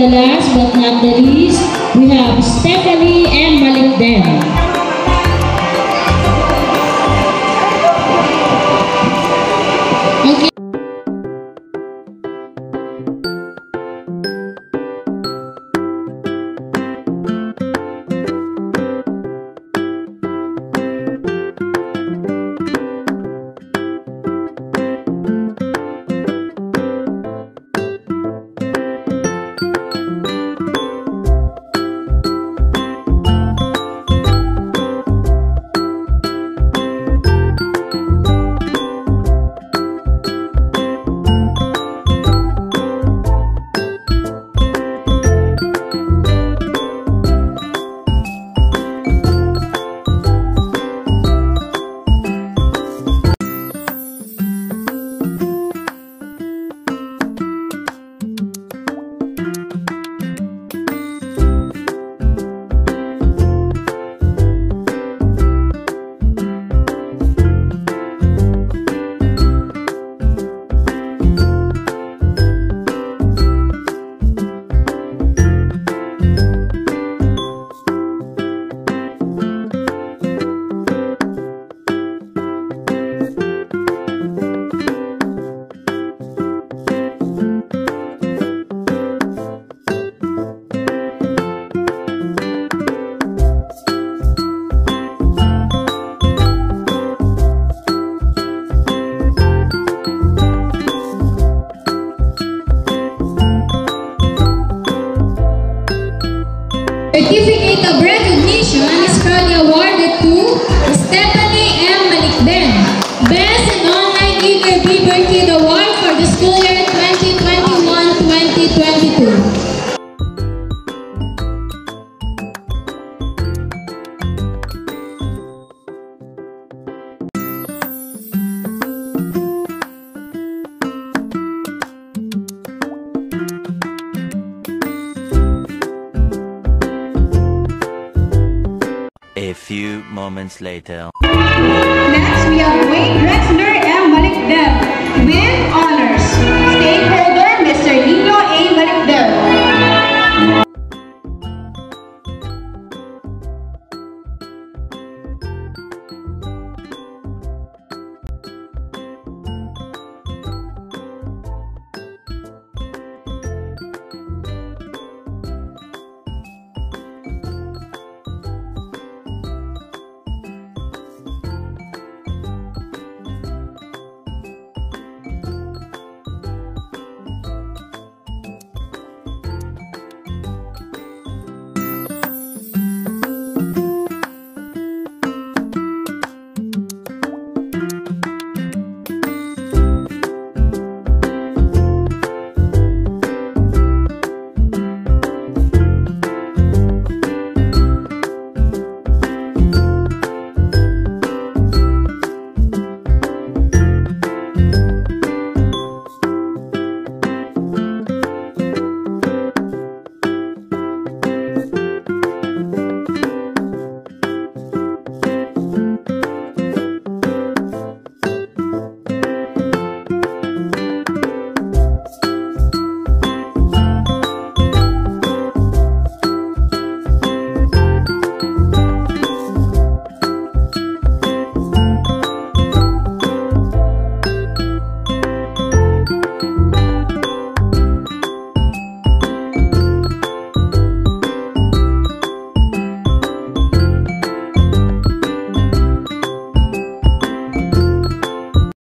the last but not the least, we have Stephanie and Malik then, then few moments later. Next, we have Wade Drexler and Malik Dev with honors. Stakeholder, Mr. Nino A. Malik Dev.